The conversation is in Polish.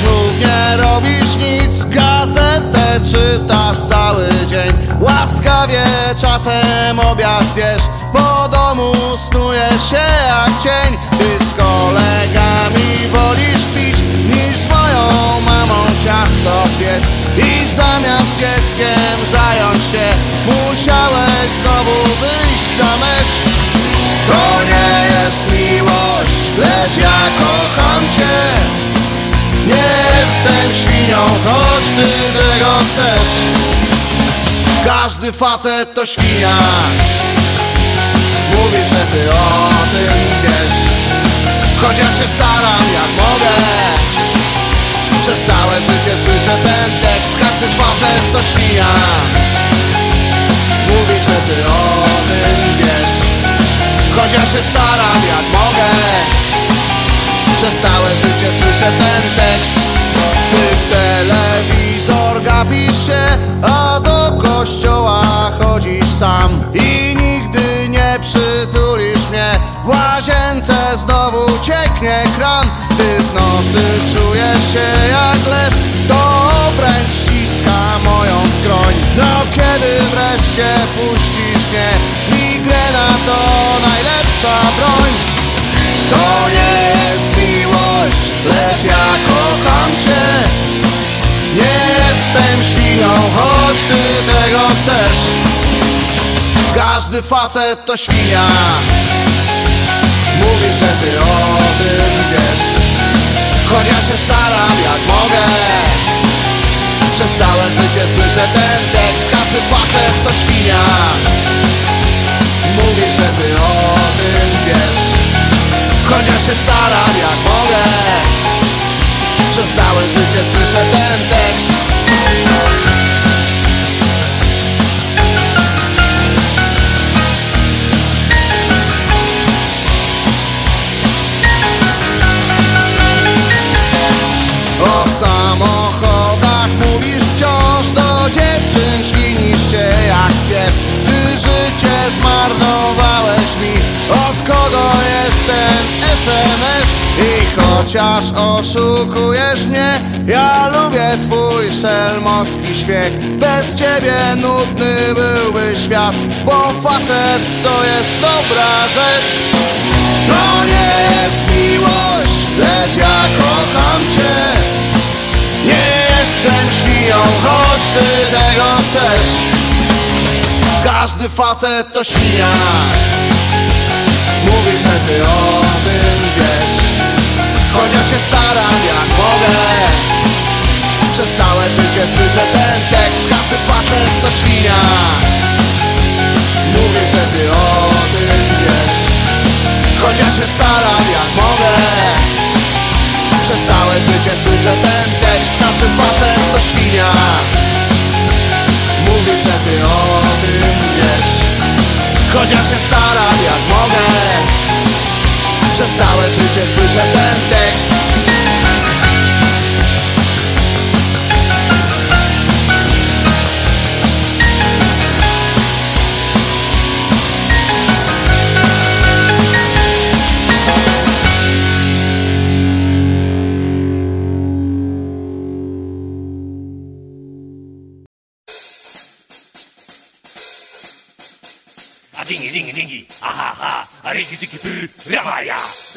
znów nie robisz nic. Gazetę czytasz cały dzień. Łaskawie czasem obiad zjesz. Po domu snujesz się jak cień. Ty z kolegami wolisz pić Niż z moją mamą ciasto piec. I zamiast dzieckiem zająć się Musiałeś znowu wyjść na mecz jestem świnią, choć ty tego chcesz. Każdy facet to świnia. Mówisz, że ty o tym wiesz. Chociaż się staram jak mogę. Przez całe życie słyszę ten tekst. Każdy facet to świnia. Mówisz, że ty o tym wiesz. Chociaż się staram jak mogę. Przez całe życie słyszę ten tekst gapisz się A do kościoła chodzisz sam. I nigdy nie przytulisz mnie W łazience znowu cieknie kran. Ty w nocy czujesz się jak lew To obręcz ściska moją skroń. No kiedy wreszcie puścisz mnie Migrena to najlepsza broń. To nie jest miłość, lecz ja kocham cię jestem świnią, choć ty tego chcesz. Każdy facet to świnia. Mówisz, że ty o tym wiesz. Chociaż się staram jak mogę. Przez całe życie słyszę ten tekst. Każdy facet to świnia. Mówisz, że ty o tym wiesz. Chociaż się staram jak mogę. Przez całe życie słyszę ten tekst dziewczyn ślinisz się jak pies. Ty życie zmarnowałeś mi. Od kogo jest ten SMS? I chociaż oszukujesz mnie Ja lubię twój szelmowski śmiech. Bez ciebie nudny byłby świat Bo facet to jest dobra rzecz. To nie jest miłość, Każdy facet to świnia. Mówisz, że ty o tym wiesz. Chociaż się staram jak mogę. Przez całe życie słyszę ten tekst. Każdy facet to świnia. Mówisz, że ty o tym wiesz. Chociaż się staram jak mogę. Przez całe życie słyszę ten Chociaż się staram jak mogę. Przez całe życie słyszę ten tekst A dingy dingy dingy, aha ha, a brr, ramaya.